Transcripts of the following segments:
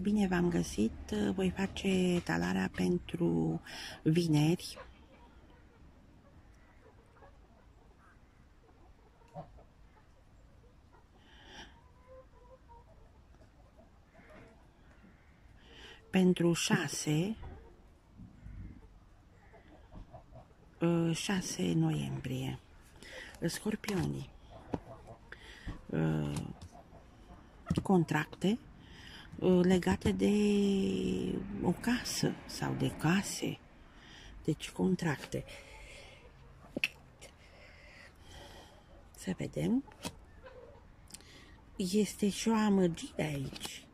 Bine v-am găsit. Voi face talarea pentru vineri. Pentru 6 6 noiembrie. Scorpionii. Contracte Uh, legate de o casă sau de case, deci contracte. Să vedem. Este și o amăgire aici.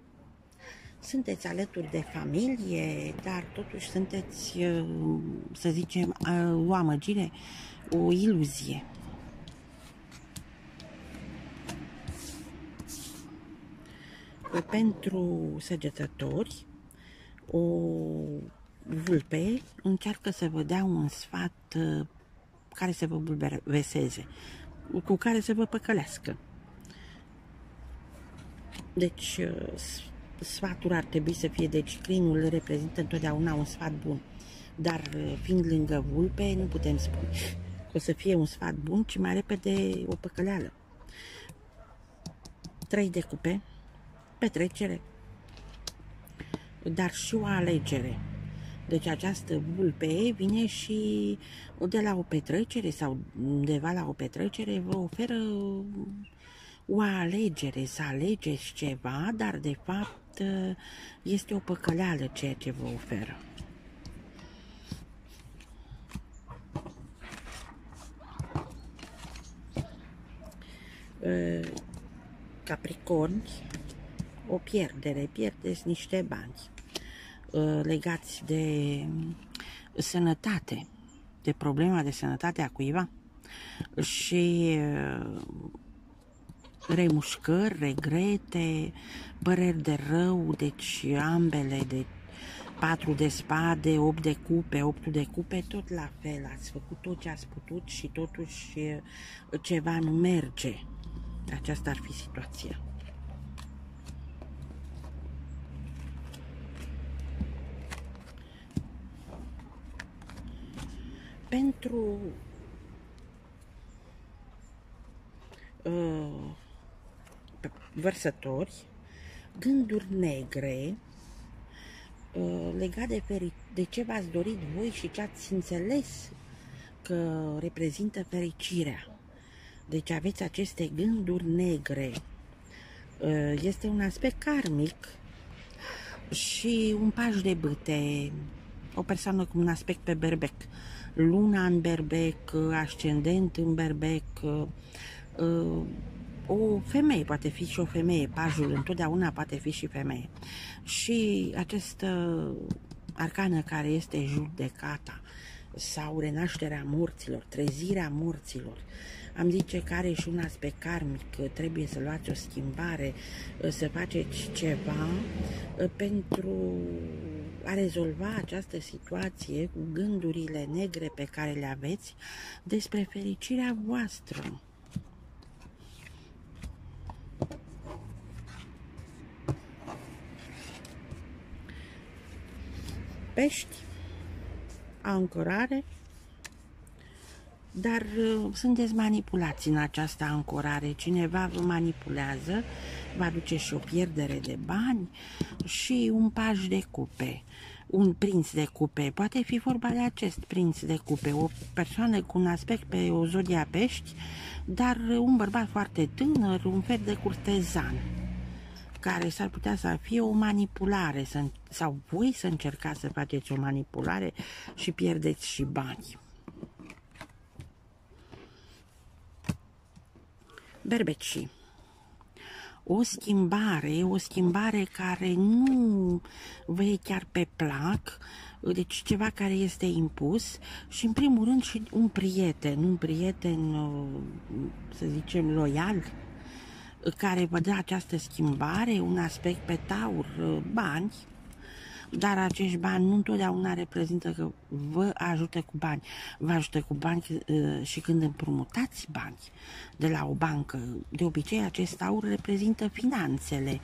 Sunteți alături de familie, dar totuși sunteți, uh, să zicem, uh, o amăgire, o iluzie. Pentru săgetători, o vulpe încearcă să vă dea un sfat uh, care să vă bulverseze, cu care să vă păcălească. Deci, uh, sfatul ar trebui să fie, deci crinul reprezintă întotdeauna un sfat bun. Dar uh, fiind lângă vulpe, nu putem spune că o să fie un sfat bun, ci mai repede o păcăleală. Trei de cupe, petrecere, dar și o alegere. Deci această vulpe vine și de la o petrecere sau undeva la o petrecere vă oferă o alegere, să alegeți ceva, dar de fapt este o păcăleală ceea ce vă oferă. Capricorni o pierdere, pierdeți niște bani uh, legați de sănătate, de problema de sănătate a cuiva și uh, remușcări, regrete, păreri de rău, deci ambele, de 4 de spade, 8 de cupe, 8 de cupe, tot la fel, ați făcut tot ce ați putut și totuși uh, ceva nu merge. Aceasta ar fi situația. Pentru uh, vărsători, gânduri negre uh, legate de, de ce v-ați dorit voi și ce ați înțeles că reprezintă fericirea. Deci aveți aceste gânduri negre. Uh, este un aspect karmic și un paș de bâte, o persoană cu un aspect pe berbec luna în berbec, ascendent în berbec, uh, o femeie, poate fi și o femeie, pajul întotdeauna poate fi și femeie. Și această arcană care este judecata sau renașterea morților, trezirea morților, am zice că are și un aspect karmic, trebuie să luați o schimbare, să faceți ceva uh, pentru a rezolva această situație cu gândurile negre pe care le aveți despre fericirea voastră. Pești, ancorare, dar uh, sunteți manipulați în această ancorare. Cineva vă manipulează, va duce și o pierdere de bani și un paj de cupe un prinț de cupe. Poate fi vorba de acest prinț de cupe, o persoană cu un aspect pe o zodia pești, dar un bărbat foarte tânăr, un fel de curtezan, care s-ar putea să fie o manipulare, sau voi să încercați să faceți o manipulare și pierdeți și bani. Berbecii o schimbare, o schimbare care nu vă e chiar pe plac, deci ceva care este impus și în primul rând și un prieten, un prieten, să zicem, loial, care vă dă această schimbare, un aspect pe taur, bani, dar acești bani nu întotdeauna reprezintă că vă ajută cu bani. Vă ajută cu bani uh, și când împrumutați bani de la o bancă. De obicei, acest aur reprezintă finanțele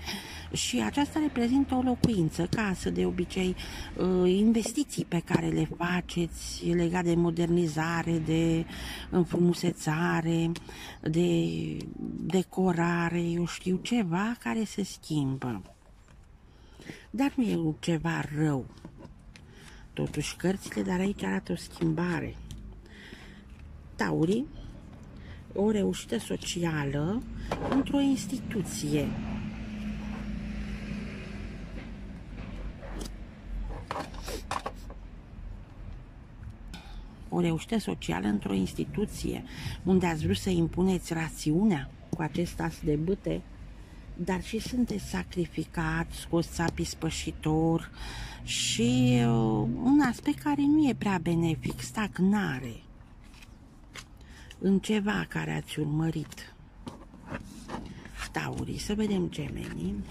și aceasta reprezintă o locuință, casă, de obicei, uh, investiții pe care le faceți legat de modernizare, de înfrumusețare, de decorare, eu știu, ceva care se schimbă. Dar nu e ceva rău. Totuși, cărțile, dar aici arată o schimbare. Taurii, o reușită socială într-o instituție. O reușită socială într-o instituție unde ați vrut să impuneți rațiunea cu acest as de bâte dar și sunteți sacrificat, scos țapii spășitor și uh, un aspect care nu e prea benefic, stagnare în ceva care ați urmărit. Taurii, să vedem gemenii.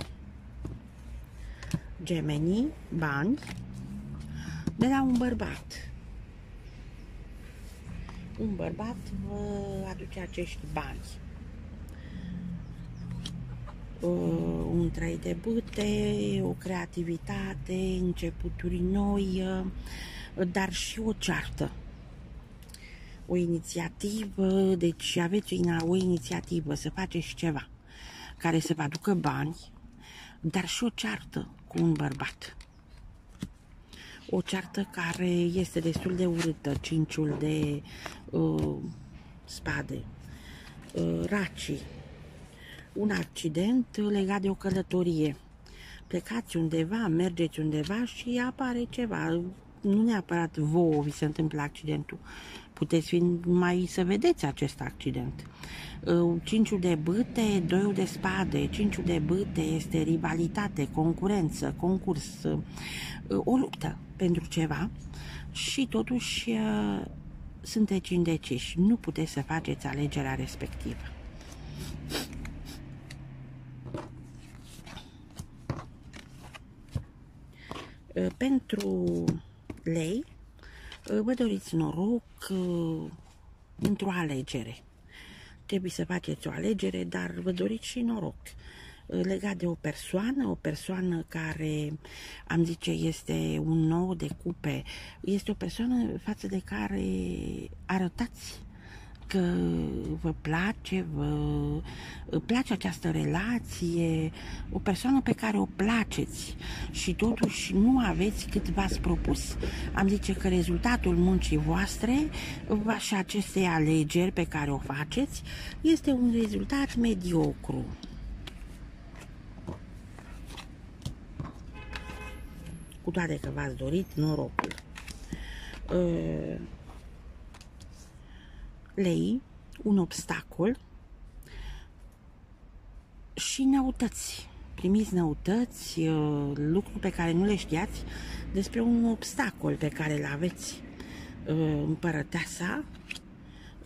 Gemenii, bani, de la un bărbat. Un bărbat vă aduce acești bani uh, un trai de bâte, o creativitate, începuturi noi, uh, dar și o ceartă. O inițiativă, deci aveți o inițiativă să faceți ceva care să vă aducă bani, dar și o ceartă cu un bărbat. O ceartă care este destul de urâtă, cinciul de uh, spade, uh, racii, un accident legat de o călătorie. Plecați undeva, mergeți undeva și apare ceva. Nu neapărat vouă vi se întâmplă accidentul. Puteți fi mai să vedeți acest accident. Cinciul de bâte, doiul de spade. Cinciul de bâte este rivalitate, concurență, concurs, o luptă pentru ceva și totuși sunteți indeciși. Nu puteți să faceți alegerea respectivă. Pentru lei, uh, vă doriți noroc uh, într-o alegere. Trebuie să faceți o alegere, dar vă doriți și noroc legat de o persoană, o persoană care, am zice, este un nou de cupe, este o persoană față de care arătați că vă place, vă place această relație, o persoană pe care o placeți și totuși nu aveți cât v-ați propus. Am zice că rezultatul muncii voastre și acestei alegeri pe care o faceți este un rezultat mediocru. Cu toate că v-ați dorit norocul. Uh, lei, un obstacol și neutăți. Primiți neutăți, uh, lucruri pe care nu le știați despre un obstacol pe care îl aveți. Uh, împărăteasa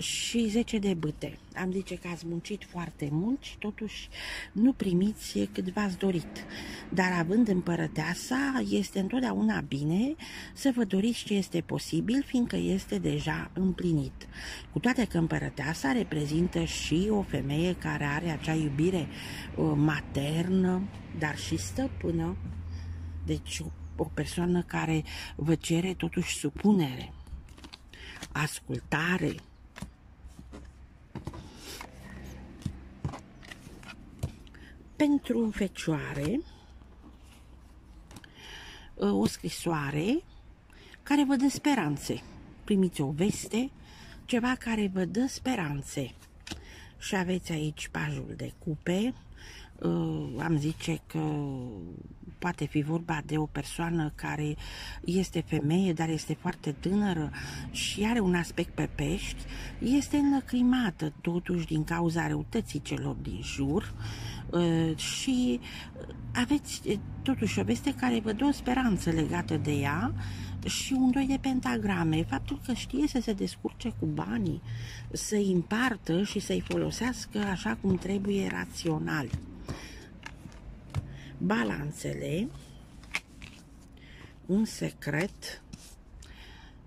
și 10 de bâte. Am zice că ați muncit foarte mult și totuși nu primiți cât v-ați dorit. Dar având împărăteasa, este întotdeauna bine să vă doriți ce este posibil, fiindcă este deja împlinit. Cu toate că împărăteasa reprezintă și o femeie care are acea iubire uh, maternă, dar și stăpână. Deci o persoană care vă cere totuși supunere, ascultare, pentru fecioare ă, o scrisoare care vă dă speranțe. Primiți o veste, ceva care vă dă speranțe. Și aveți aici pajul de cupe, uh, am zice că poate fi vorba de o persoană care este femeie, dar este foarte tânără și are un aspect pe pești, este înlăcrimată totuși din cauza răutății celor din jur uh, și aveți totuși o veste care vă dă o speranță legată de ea și un doi de pentagrame. Faptul că știe să se descurce cu banii, să-i împartă și să-i folosească așa cum trebuie rațional balanțele un secret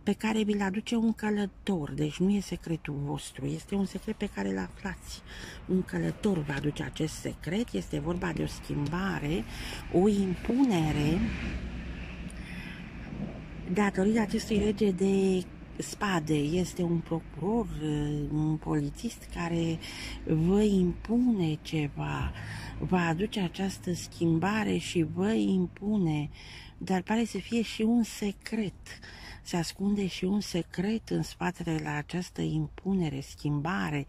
pe care vi-l aduce un călător, deci nu e secretul vostru, este un secret pe care îl aflați. Un călător va aduce acest secret, este vorba de o schimbare, o impunere datorită acestui rege de spade este un procuror, un polițist care vă impune ceva, va aduce această schimbare și vă impune, dar pare să fie și un secret. Se ascunde și un secret în spatele la această impunere, schimbare,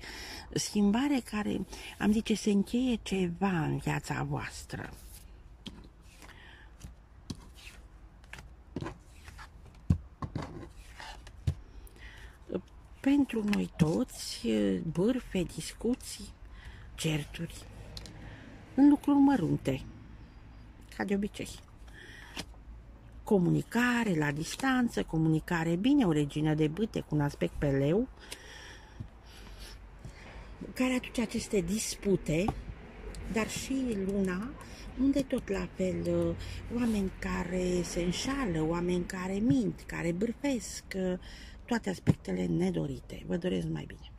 schimbare care, am zice, se încheie ceva în viața voastră. Pentru noi toți bârfe, discuții, certuri, în lucruri mărunte, ca de obicei. Comunicare la distanță, comunicare bine, o regină de bâte cu un aspect pe leu, care aduce aceste dispute, dar și luna, unde tot la fel oameni care se înșală, oameni care mint, care bârfesc, toate aspectele nedorite. Vă doresc mai bine!